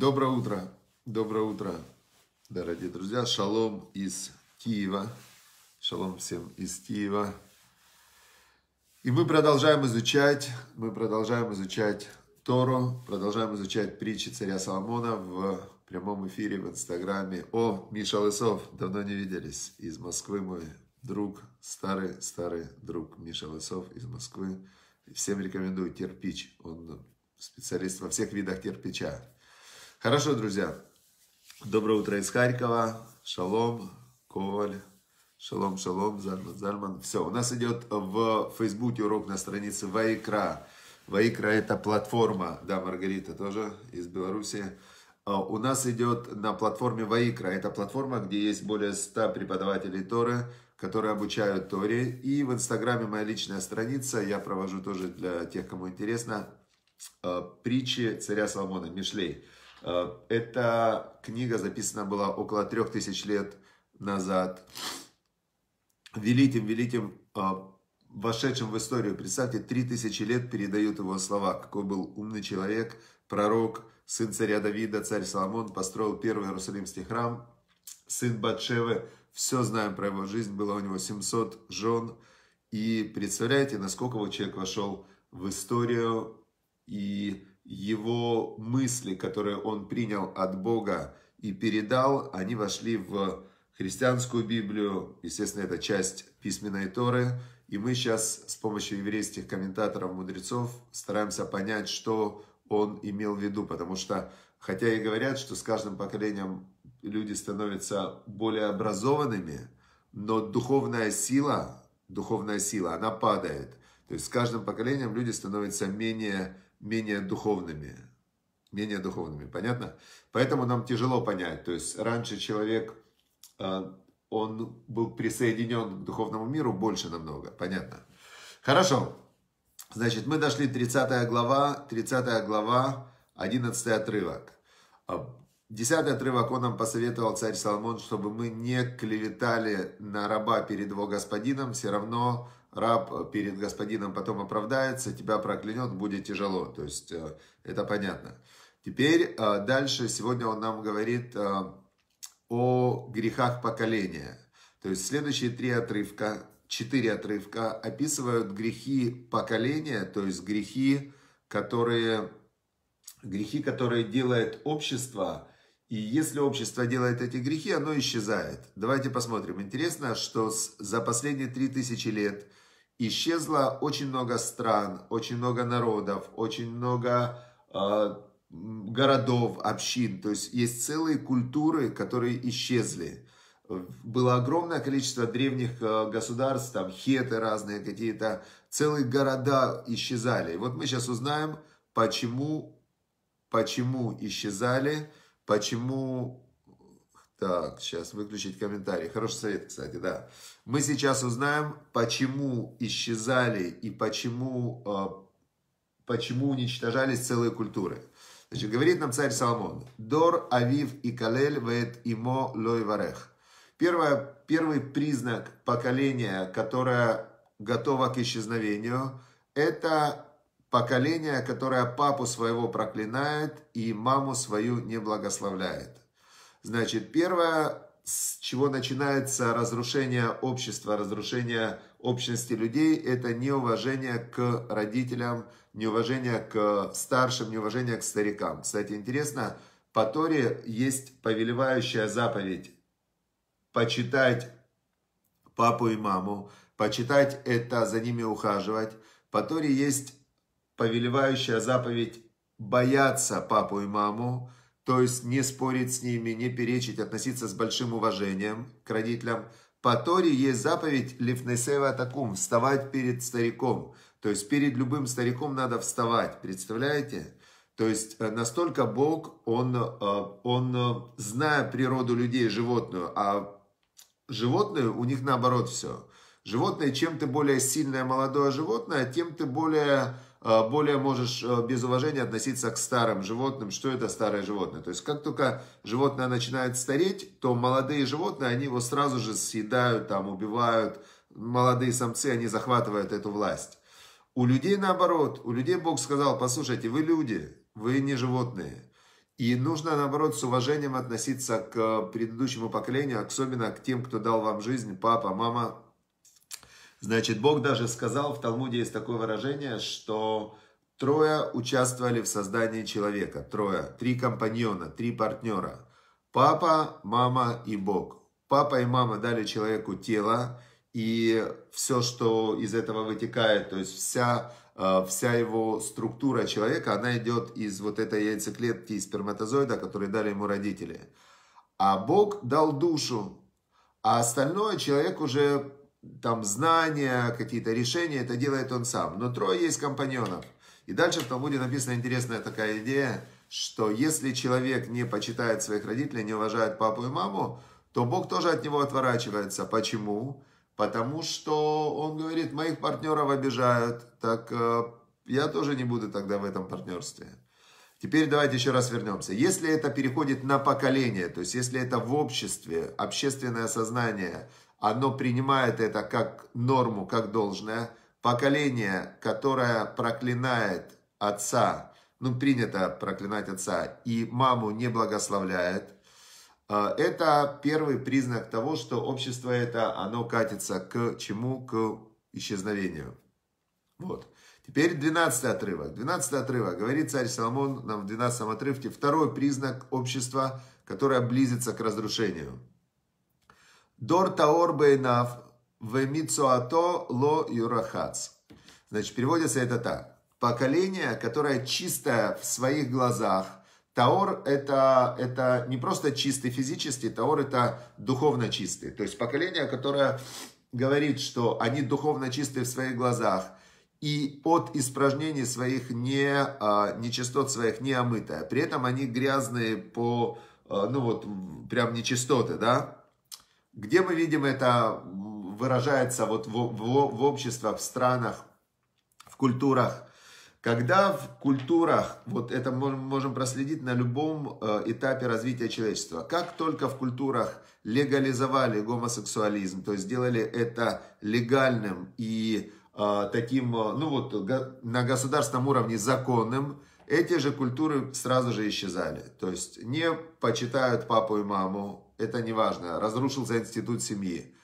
Доброе утро, доброе утро, дорогие друзья. Шалом из Киева. Шалом всем из Киева. И мы продолжаем изучать, мы продолжаем изучать Тору, продолжаем изучать притчи царя Соломона в прямом эфире в Инстаграме. О, Миша Лысов, давно не виделись. Из Москвы мой друг, старый-старый друг Миша Лысов из Москвы. Всем рекомендую кирпич. Он специалист во всех видах кирпича. Хорошо, друзья. Доброе утро из Харькова. Шалом, Коваль. Шалом, шалом, Зальман, Зальман. Все, у нас идет в Фейсбуке урок на странице Вайкра. Вайкра это платформа, да, Маргарита тоже из Беларуси. А, у нас идет на платформе Вайкра. Это платформа, где есть более 100 преподавателей Торы, которые обучают Торе. И в Инстаграме моя личная страница, я провожу тоже для тех, кому интересно, а, притчи царя Соломона, Мишлей. А, эта книга записана была около трех тысяч лет назад великим, великим, а, вошедшим в историю. Представьте, три тысячи лет передают его слова. Какой был умный человек, пророк, сын царя Давида, царь Соломон, построил первый Иерусалимский храм, сын Батшевы. Все знаем про его жизнь, было у него 700 жен. И представляете, насколько вот человек вошел в историю, и его мысли, которые он принял от Бога и передал, они вошли в христианскую Библию, естественно, это часть письменной Торы, и мы сейчас с помощью еврейских комментаторов, мудрецов стараемся понять, что он имел в виду, потому что, хотя и говорят, что с каждым поколением люди становятся более образованными, но духовная сила, духовная сила, она падает. То есть с каждым поколением люди становятся менее, менее духовными. Менее духовными, понятно? Поэтому нам тяжело понять. То есть раньше человек а, он был присоединен к духовному миру больше намного. Понятно. Хорошо. Значит, мы дошли 30 глава, 30 глава, 11 отрывок. 10 а, отрывок он нам посоветовал царь Соломон, чтобы мы не клеветали на раба перед его господином, все равно раб перед господином потом оправдается, тебя проклянет, будет тяжело. То есть э, это понятно. Теперь э, дальше, сегодня он нам говорит э, о грехах поколения. То есть следующие три отрывка, четыре отрывка описывают грехи поколения, то есть грехи, которые, грехи, которые делает общество. И если общество делает эти грехи, оно исчезает. Давайте посмотрим. Интересно, что за последние три тысячи лет исчезло очень много стран, очень много народов, очень много а, городов, общин. То есть есть целые культуры, которые исчезли. Было огромное количество древних э, государств, там хеты разные какие-то, целые города исчезали. И вот мы сейчас узнаем, почему, почему исчезали, почему... Так, сейчас выключить комментарий. Хороший совет, кстати, да. Мы сейчас узнаем, почему исчезали и почему, э, почему уничтожались целые культуры. Значит, говорит нам царь Соломон. Дор авив и калель вет имо лой варех. Первое, первый признак поколения, которое готово к исчезновению, это поколение, которое папу своего проклинает и маму свою не благословляет. Значит, первое, с чего начинается разрушение общества, разрушение общности людей, это неуважение к родителям, неуважение к старшим, неуважение к старикам. Кстати, интересно, по Торе есть повелевающая заповедь почитать папу и маму, почитать это, за ними ухаживать. По Торе есть повелевающая заповедь бояться папу и маму, то есть не спорить с ними, не перечить, относиться с большим уважением к родителям. По Торе есть заповедь Лифнесева Атакум, вставать перед стариком. То есть перед любым стариком надо вставать, представляете? То есть э, настолько Бог, Он, э, он э, зная природу людей, животную, а животные, у них наоборот все. Животное, чем ты более сильное молодое животное, тем ты более, более можешь без уважения относиться к старым животным. Что это старое животное? То есть как только животное начинает стареть, то молодые животные, они его сразу же съедают, там, убивают. Молодые самцы, они захватывают эту власть. У людей наоборот. У людей Бог сказал, послушайте, вы люди, вы не животные. И нужно, наоборот, с уважением относиться к предыдущему поколению, особенно к тем, кто дал вам жизнь, папа, мама. Значит, Бог даже сказал, в Талмуде есть такое выражение, что трое участвовали в создании человека. Трое. Три компаньона, три партнера. Папа, мама и Бог. Папа и мама дали человеку тело, и все, что из этого вытекает, то есть вся Э, вся его структура человека, она идет из вот этой яйцеклетки из сперматозоида, которые дали ему родители. А Бог дал душу, а остальное человек уже там знания, какие-то решения, это делает он сам. Но трое есть компаньонов. И дальше в Талмуде написана интересная такая идея, что если человек не почитает своих родителей, не уважает папу и маму, то Бог тоже от него отворачивается. Почему? Потому что он говорит, моих партнеров обижают, так э, я тоже не буду тогда в этом партнерстве. Теперь давайте еще раз вернемся. Если это переходит на поколение, то есть если это в обществе, общественное сознание, оно принимает это как норму, как должное, поколение, которое проклинает отца, ну принято проклинать отца, и маму не благословляет – а, это первый признак того, что общество это, оно катится к чему? К исчезновению. Вот. Теперь 12 отрывок. 12 отрывок. Говорит царь Соломон нам в 12 отрывке. Второй признак общества, которое близится к разрушению. Дор таор бейнав вемицуато ло юрахац. Значит, переводится это так. Поколение, которое чистое в своих глазах, Таор это, это не просто чистый физически, Таор это духовно чистый. То есть поколение, которое говорит, что они духовно чистые в своих глазах, и от испражнений своих не, а, нечистот своих не омытое. При этом они грязные по, а, ну вот, прям нечистоты, да? Где мы видим это выражается вот в, в, в обществах, в странах, в культурах, когда в культурах, вот это мы можем проследить на любом э, этапе развития человечества, как только в культурах легализовали гомосексуализм, то есть сделали это легальным и э, таким, э, ну вот на государственном уровне законным, эти же культуры сразу же исчезали. То есть не почитают папу и маму, это не важно, разрушился институт семьи.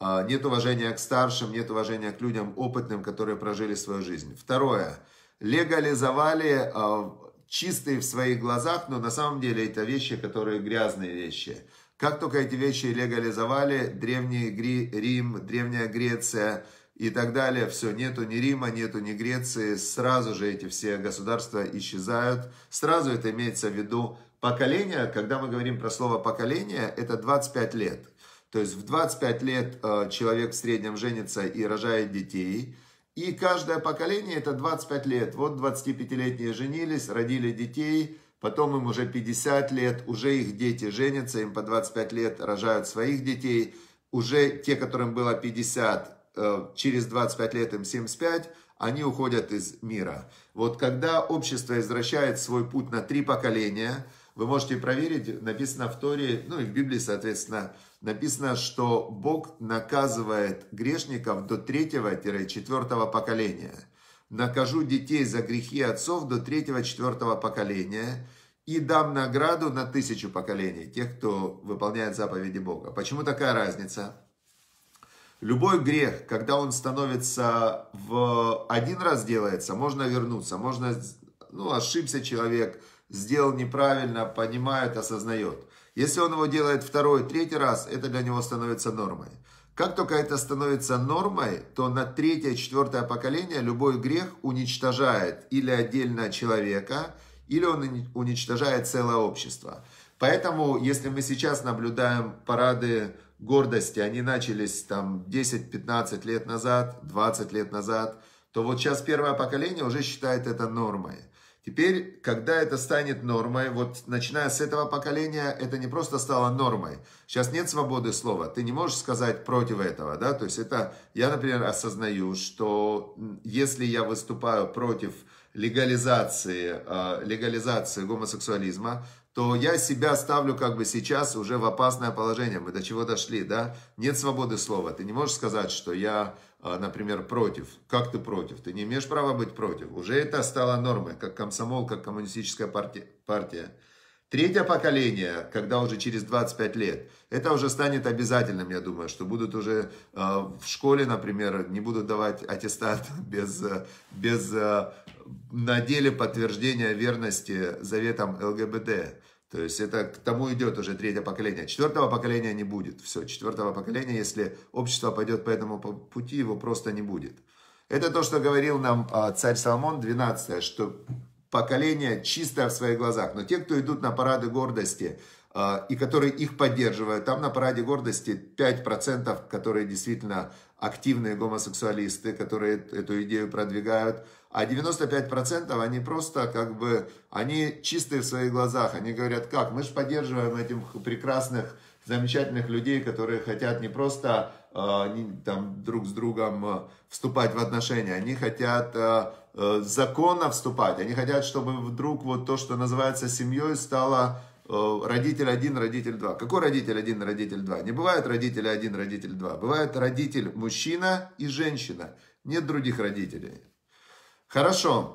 Нет уважения к старшим, нет уважения к людям опытным, которые прожили свою жизнь. Второе – легализовали э, чистые в своих глазах, но на самом деле это вещи, которые грязные вещи. Как только эти вещи легализовали, Древний Рим, Древняя Греция и так далее, все, нету ни Рима, нету ни Греции, сразу же эти все государства исчезают. Сразу это имеется в виду поколение, когда мы говорим про слово поколение, это 25 лет. То есть в 25 лет э, человек в среднем женится и рожает детей – и каждое поколение это 25 лет. Вот 25-летние женились, родили детей, потом им уже 50 лет, уже их дети женятся, им по 25 лет рожают своих детей. Уже те, которым было 50, э, через 25 лет им 75, они уходят из мира. Вот когда общество возвращает свой путь на три поколения, вы можете проверить, написано в Торе, ну и в Библии, соответственно, написано, что Бог наказывает грешников до третьего-четвертого поколения. Накажу детей за грехи отцов до третьего-четвертого поколения и дам награду на тысячу поколений, тех, кто выполняет заповеди Бога. Почему такая разница? Любой грех, когда он становится в один раз делается, можно вернуться, можно, ну, ошибся человек, сделал неправильно, понимает, осознает. Если он его делает второй, третий раз, это для него становится нормой. Как только это становится нормой, то на третье, четвертое поколение любой грех уничтожает или отдельно человека, или он уничтожает целое общество. Поэтому, если мы сейчас наблюдаем парады гордости, они начались там 10-15 лет назад, 20 лет назад, то вот сейчас первое поколение уже считает это нормой. Теперь, когда это станет нормой, вот начиная с этого поколения, это не просто стало нормой. Сейчас нет свободы слова, ты не можешь сказать против этого, да, то есть это, я, например, осознаю, что если я выступаю против легализации, э, легализации гомосексуализма, то я себя ставлю как бы сейчас уже в опасное положение. Мы до чего дошли, да? Нет свободы слова. Ты не можешь сказать, что я а, например, против. Как ты против? Ты не имеешь права быть против. Уже это стало нормой, как комсомол, как коммунистическая партия. Третье поколение, когда уже через 25 лет, это уже станет обязательным, я думаю, что будут уже э, в школе, например, не будут давать аттестат без, без э, на деле подтверждения верности заветам ЛГБТ. То есть это к тому идет уже третье поколение. Четвертого поколения не будет. Все, четвертого поколения, если общество пойдет по этому пути, его просто не будет. Это то, что говорил нам а, царь Соломон 12, что поколение чистое в своих глазах. Но те, кто идут на парады гордости, а, и которые их поддерживают, там на параде гордости 5%, которые действительно активные гомосексуалисты, которые эту идею продвигают, а 95% они просто как бы, они чистые в своих глазах, они говорят, как, мы же поддерживаем этих прекрасных, замечательных людей, которые хотят не просто э, там друг с другом э, вступать в отношения, они хотят э, э, законно вступать, они хотят, чтобы вдруг вот то, что называется семьей, стало родитель один, родитель два. Какой родитель один, родитель два? Не бывает родителя один, родитель два. Бывает родитель мужчина и женщина. Нет других родителей. Хорошо.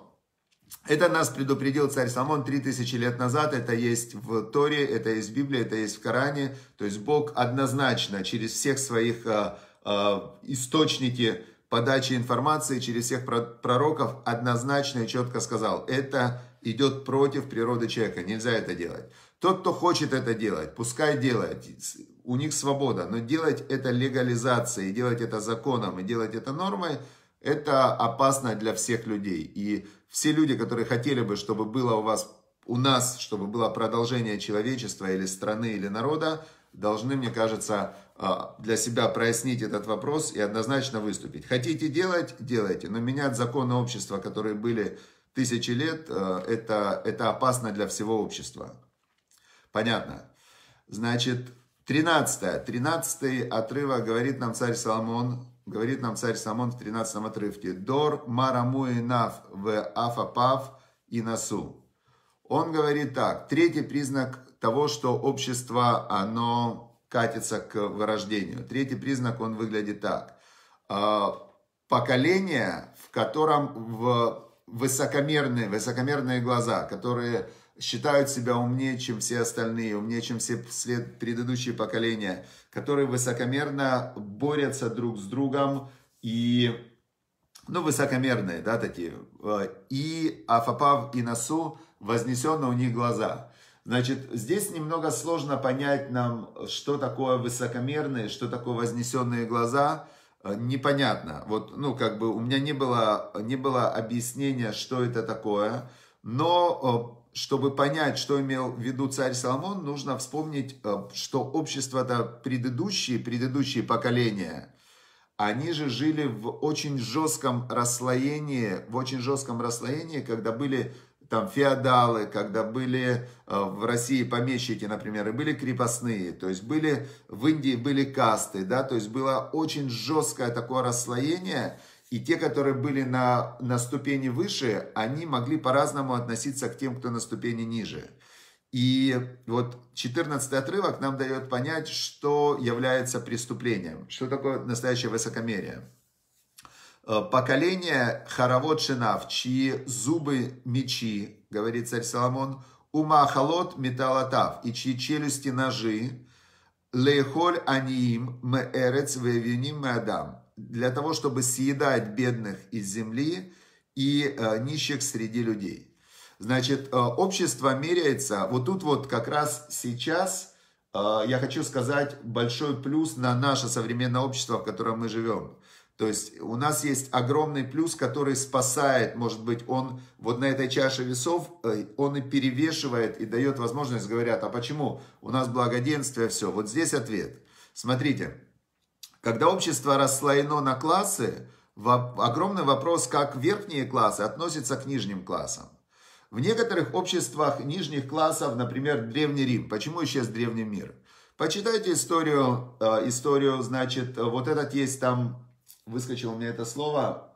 Это нас предупредил царь Самон 3000 лет назад. Это есть в Торе, это есть в Библии, это есть в Коране. То есть Бог однозначно через всех своих э, э, источники подачи информации, через всех пророков однозначно и четко сказал, это идет против природы человека, нельзя это делать. Тот, кто хочет это делать, пускай делает, у них свобода, но делать это легализацией, делать это законом и делать это нормой – это опасно для всех людей. И все люди, которые хотели бы, чтобы было у вас, у нас, чтобы было продолжение человечества или страны, или народа, должны, мне кажется, а, для себя прояснить этот вопрос и однозначно выступить. Хотите делать, делайте, но менять законы общества, которые были тысячи лет, а, это, это опасно для всего общества. Понятно. Значит, 13. 13 отрывок говорит нам царь Соломон, говорит нам царь Самон в 13 отрывке, «Дор марамуи нав в афапав и насу». Он говорит так, третий признак того, что общество, оно катится к вырождению. Третий признак, он выглядит так. А, поколение, в котором в высокомерные, высокомерные глаза, которые считают себя умнее, чем все остальные, умнее, чем все след предыдущие поколения, которые высокомерно борются друг с другом и, ну, высокомерные, да, такие. И Афапав и Насу вознесенно у них глаза. Значит, здесь немного сложно понять нам, что такое высокомерные, что такое вознесенные глаза. Непонятно. Вот, ну, как бы у меня не было, не было объяснения, что это такое. Но чтобы понять, что имел в виду царь Соломон, нужно вспомнить, э, что общество-то предыдущие, предыдущие поколения, они же жили в очень жестком расслоении, в очень жестком расслоении, когда были там феодалы, когда были э, в России помещики, например, и были крепостные, то есть были в Индии были касты, да, то есть было очень жесткое такое расслоение – и те, которые были на, на ступени выше, они могли по-разному относиться к тем, кто на ступени ниже. И вот 14 отрывок нам дает понять, что является преступлением, что такое настоящее высокомерие. Э, поколение Харавот Шинав, чьи зубы мечи, говорит царь Соломон, ума халот металлатав, и чьи челюсти ножи, лейхоль аниим меэрец вевюним меадам, для того, чтобы съедать бедных из земли и э, нищих среди людей. Значит, э, общество меряется, вот тут вот как раз сейчас э, я хочу сказать большой плюс на наше современное общество, в котором мы живем. То есть у нас есть огромный плюс, который спасает, может быть, он вот на этой чаше весов, он и перевешивает и дает возможность, говорят, а почему? У нас благоденствие, все. Вот здесь ответ. Смотрите, когда общество расслоено на классы, огромный вопрос, как верхние классы относятся к нижним классам. В некоторых обществах нижних классов, например, Древний Рим. Почему исчез Древний мир? Почитайте историю, э, историю, значит, вот этот есть там, выскочило мне это слово,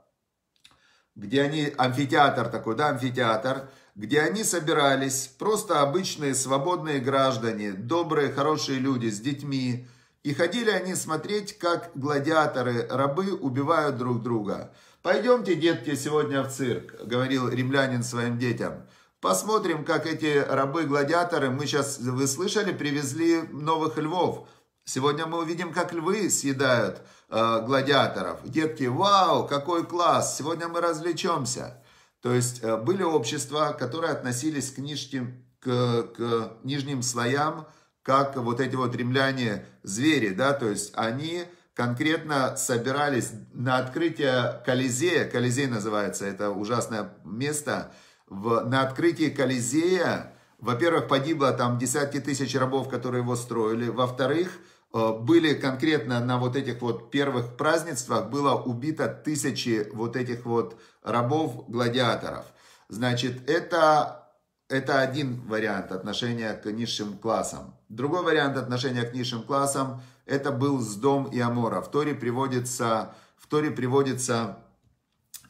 где они, амфитеатр такой, да, амфитеатр, где они собирались, просто обычные свободные граждане, добрые, хорошие люди с детьми, и ходили они смотреть, как гладиаторы, рабы убивают друг друга. «Пойдемте, детки, сегодня в цирк», — говорил римлянин своим детям. Посмотрим, как эти рабы-гладиаторы, мы сейчас, вы слышали, привезли новых львов. Сегодня мы увидим, как львы съедают э, гладиаторов. Детки, вау, какой класс, сегодня мы развлечемся. То есть э, были общества, которые относились к нижним, к, к нижним слоям, как вот эти вот римляне звери, да, то есть они конкретно собирались на открытие Колизея, Колизей называется, это ужасное место, в, на открытии Колизея, во-первых, погибло там десятки тысяч рабов, которые его строили, во-вторых, э, были конкретно на вот этих вот первых празднествах было убито тысячи вот этих вот рабов-гладиаторов. Значит, это это один вариант отношения к низшим классам. Другой вариант отношения к низшим классам – это был Сдом и Амора. В Торе приводится, в Торе приводится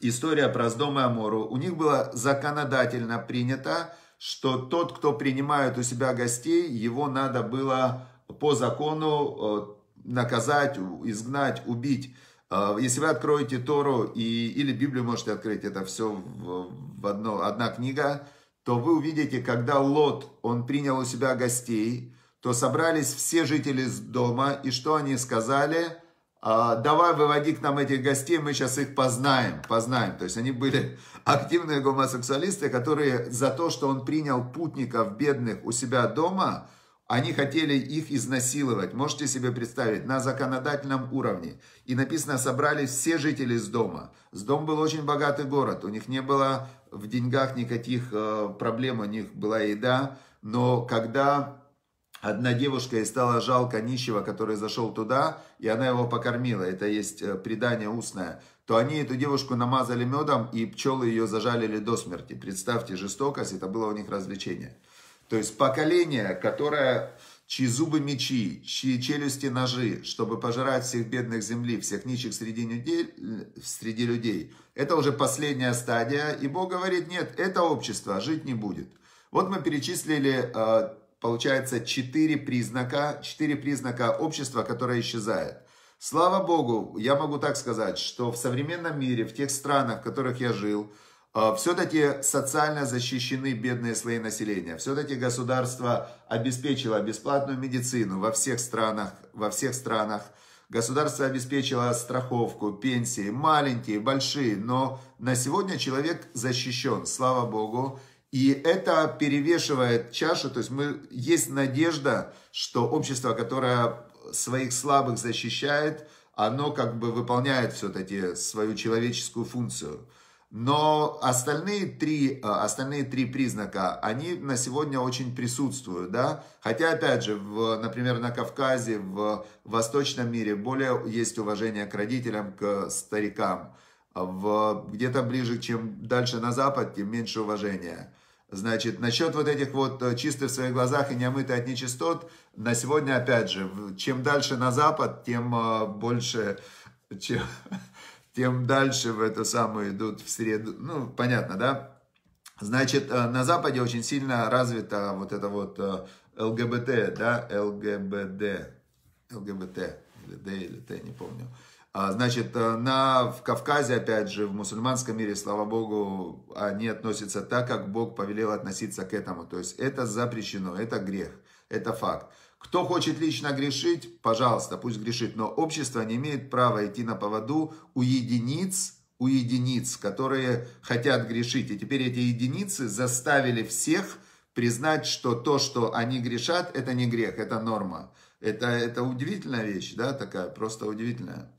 история про Сдом и Амору. У них было законодательно принято, что тот, кто принимает у себя гостей, его надо было по закону э, наказать, изгнать, убить. Э, если вы откроете Тору и, или Библию можете открыть, это все в, в одно, одна книга – то вы увидите, когда Лот, он принял у себя гостей, то собрались все жители дома, и что они сказали? «А, давай выводи к нам этих гостей, мы сейчас их познаем, познаем. То есть они были активные гомосексуалисты, которые за то, что он принял путников бедных у себя дома, они хотели их изнасиловать. Можете себе представить, на законодательном уровне. И написано, собрались все жители с дома. С дом был очень богатый город. У них не было в деньгах никаких э, проблем, у них была еда. Но когда одна девушка и стала жалко нищего, который зашел туда, и она его покормила, это есть э, предание устное, то они эту девушку намазали медом, и пчелы ее зажалили до смерти. Представьте жестокость, это было у них развлечение. То есть поколение, которое, чьи зубы мечи, чьи челюсти ножи, чтобы пожирать всех бедных земли, всех нищих среди людей, среди людей, это уже последняя стадия. И Бог говорит, нет, это общество жить не будет. Вот мы перечислили, э, получается, четыре признака, четыре признака общества, которое исчезает. Слава Богу, я могу так сказать, что в современном мире, в тех странах, в которых я жил, а, все-таки социально защищены бедные слои населения. Все-таки государство обеспечило бесплатную медицину во всех странах, во всех странах. Государство обеспечило страховку, пенсии, маленькие, большие, но на сегодня человек защищен, слава Богу. И это перевешивает чашу, то есть мы, есть надежда, что общество, которое своих слабых защищает, оно как бы выполняет все-таки свою человеческую функцию. Но остальные три, э, остальные три признака, они на сегодня очень присутствуют, да. Хотя, опять же, в, например, на Кавказе, в восточном мире более есть уважение к родителям, к старикам. В, где-то ближе, чем дальше на запад, тем меньше уважения. Значит, насчет вот этих вот э, чистых в своих глазах и не омытый от нечистот, на сегодня, опять же, чем дальше на запад, тем э, больше, чем, тем дальше в эту самую идут в среду. Ну, понятно, да? Значит, э, на Западе очень сильно развита вот это вот э, ЛГБТ, да, ЛГБД, ЛГБТ, или Д, или Т, не помню. А, значит, э, на, в Кавказе, опять же, в мусульманском мире, слава Богу, они относятся так, как Бог повелел относиться к этому. То есть это запрещено, это грех, это факт. Кто хочет лично грешить, пожалуйста, пусть грешит, но общество не имеет права идти на поводу у единиц, у единиц, которые хотят грешить. И теперь эти единицы заставили всех признать, что то, что они грешат, это не грех, это норма. Это, это удивительная вещь, да, такая, просто удивительная.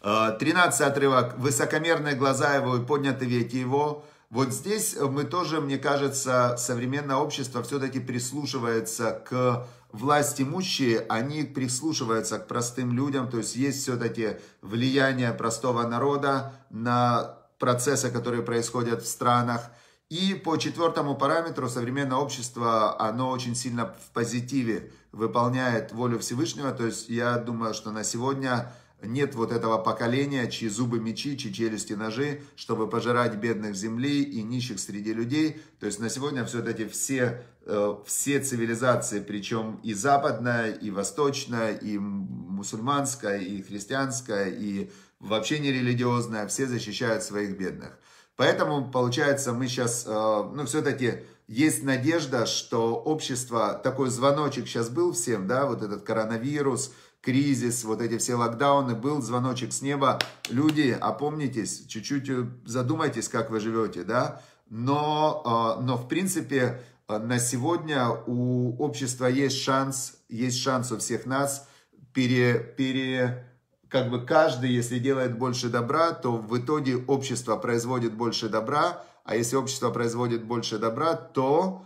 А, тринадцатый отрывок. «Высокомерные глаза его и подняты веки его». Вот здесь мы тоже, мне кажется, современное общество все-таки прислушивается к власть имущие, они прислушиваются к простым людям, то есть есть все-таки влияние простого народа на процессы, которые происходят в странах. И по четвертому параметру современное общество, оно очень сильно в позитиве выполняет волю Всевышнего. То есть я думаю, что на сегодня нет вот этого поколения, чьи зубы мечи, чьи челюсти ножи, чтобы пожирать бедных земли и нищих среди людей. То есть на сегодня все, э, все цивилизации, причем и западная, и восточная, и мусульманская, и христианская, и вообще нерелигиозная, все защищают своих бедных. Поэтому, получается, мы сейчас, э, ну, все-таки есть надежда, что общество, такой звоночек сейчас был всем, да, вот этот коронавирус, кризис, вот эти все локдауны, был звоночек с неба. Люди, опомнитесь, чуть-чуть задумайтесь, как вы живете, да. Но, э, но в принципе, э, на сегодня у общества есть шанс, есть шанс у всех нас пере, пере, как бы каждый, если делает больше добра, то в итоге общество производит больше добра, а если общество производит больше добра, то э,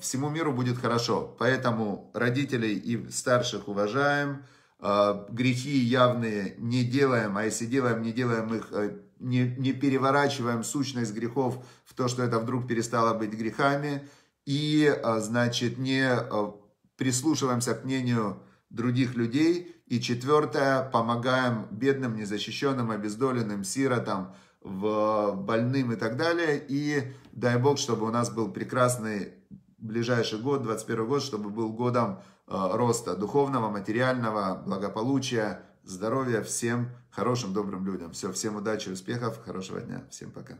всему миру будет хорошо. Поэтому родителей и старших уважаем, э, грехи явные не делаем, а если делаем, не делаем их, э, не, не переворачиваем сущность грехов в то, что это вдруг перестало быть грехами, и, э, значит, не э, прислушиваемся к мнению других людей. И четвертое, помогаем бедным, незащищенным, обездоленным, сиротам, в больным и так далее. И дай Бог, чтобы у нас был прекрасный ближайший год, 21 год, чтобы был годом э, роста духовного, материального, благополучия, здоровья всем хорошим, добрым людям. Все, всем удачи, успехов, хорошего дня. Всем пока.